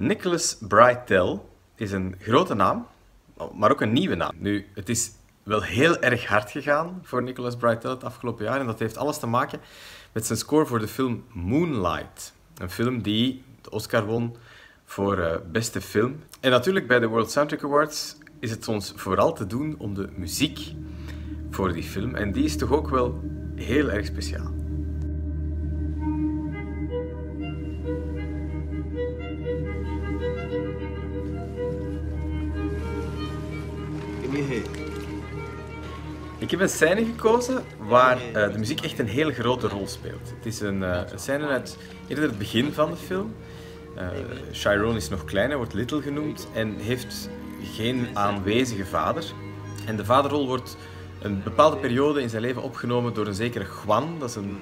Nicholas Breitel is een grote naam, maar ook een nieuwe naam. Nu, het is wel heel erg hard gegaan voor Nicholas Breitel het afgelopen jaar. En dat heeft alles te maken met zijn score voor de film Moonlight. Een film die de Oscar won voor uh, beste film. En natuurlijk bij de World Soundtrack Awards is het ons vooral te doen om de muziek voor die film. En die is toch ook wel heel erg speciaal. Ik heb een scène gekozen waar uh, de muziek echt een hele grote rol speelt. Het is een, uh, een scène uit eerder het begin van de film. Uh, Chiron is nog kleiner, wordt Little genoemd en heeft geen aanwezige vader. En de vaderrol wordt een bepaalde periode in zijn leven opgenomen door een zekere Juan, dat is een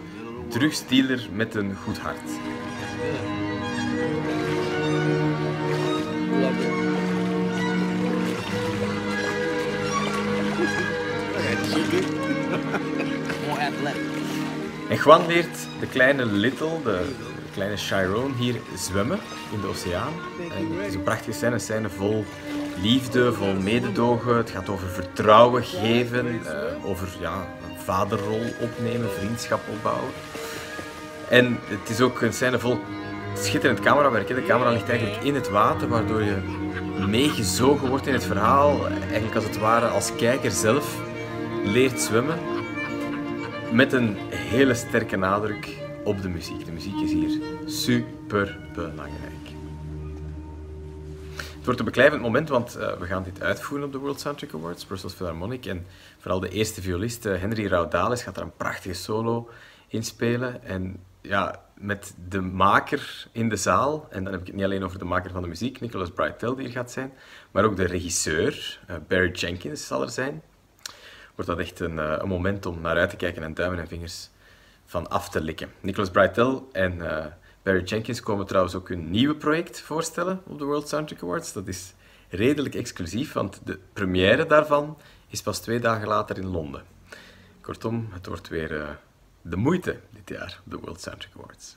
drugsdealer met een goed hart. En Juan leert de kleine Little, de kleine Chiron, hier zwemmen in de oceaan. En het is een prachtige scène, een scène vol liefde, vol mededogen. Het gaat over vertrouwen geven, uh, over ja, een vaderrol opnemen, vriendschap opbouwen. En het is ook een scène vol schitterend camerawerk. De camera ligt eigenlijk in het water, waardoor je meegezogen wordt in het verhaal. Eigenlijk als het ware als kijker zelf leert zwemmen. Met een hele sterke nadruk op de muziek. De muziek is hier super belangrijk. Het wordt een beklijvend moment, want uh, we gaan dit uitvoeren op de World Soundtrack Awards, Brussels Philharmonic. En vooral de eerste violist, uh, Henry Raudales, gaat daar een prachtige solo in spelen. En ja, met de maker in de zaal, en dan heb ik het niet alleen over de maker van de muziek, Nicholas Breitel, die er gaat zijn, maar ook de regisseur, uh, Barry Jenkins zal er zijn. Wordt dat echt een, een moment om naar uit te kijken en duimen en vingers van af te likken. Nicholas Breitel en uh, Barry Jenkins komen trouwens ook hun nieuwe project voorstellen op de World Soundtrack Awards. Dat is redelijk exclusief, want de première daarvan is pas twee dagen later in Londen. Kortom, het wordt weer uh, de moeite dit jaar, de World Soundtrack Awards.